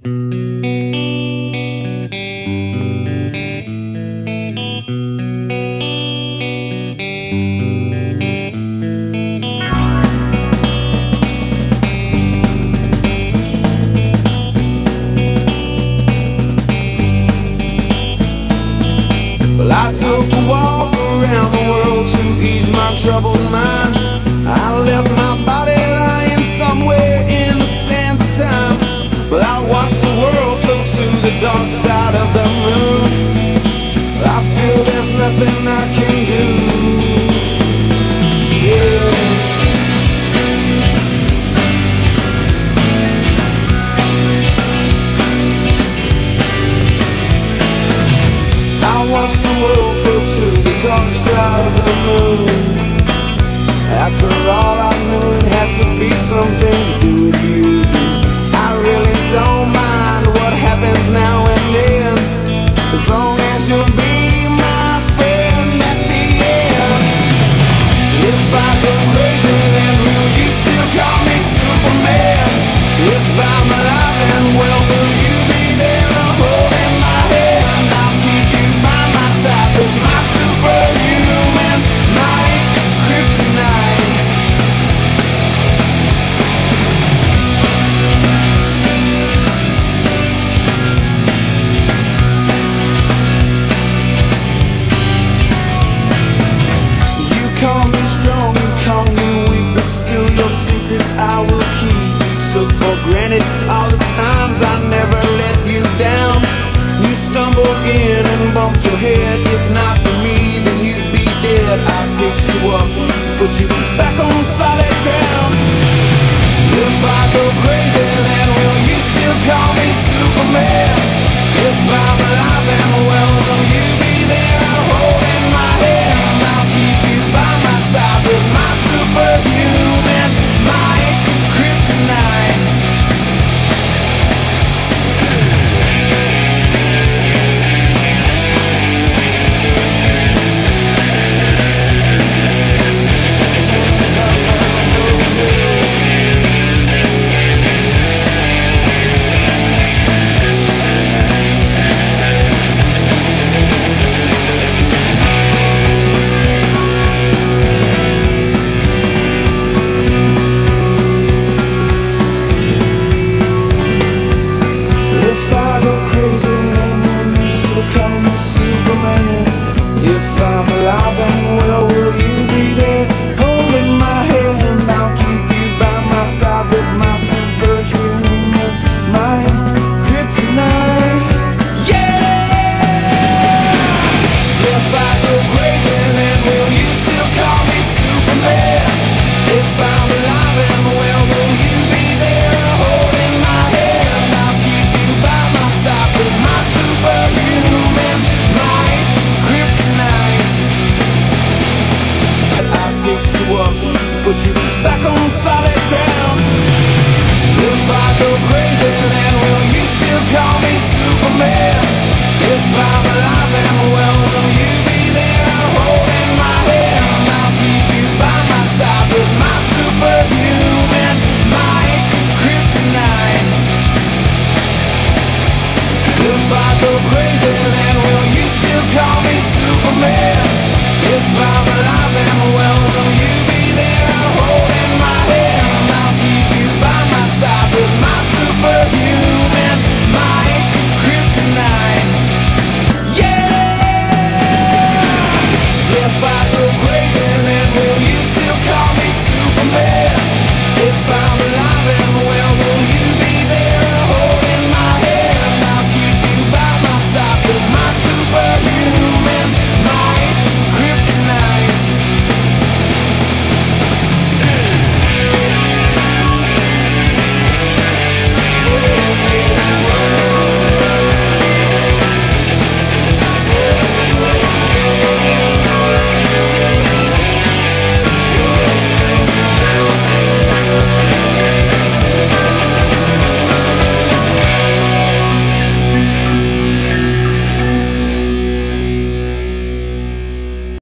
Well, I took a walk around the world to ease my troubled mind. For granted all the times I never let you down. You stumbled in and bumped your head. If not for me, then you'd be dead. I picked you up, put you back on solid ground. If I go crazy, then will you still call me Superman? If I'm alive and well, will you be there put you back on solid ground. If I go crazy, then will you still call me Superman? If I'm alive and well, will you be there holding my hand? I'll keep you by my side with my superhuman might, kryptonite. If I go crazy, then will you still call me Superman? If I'm alive and well, will you be there oh,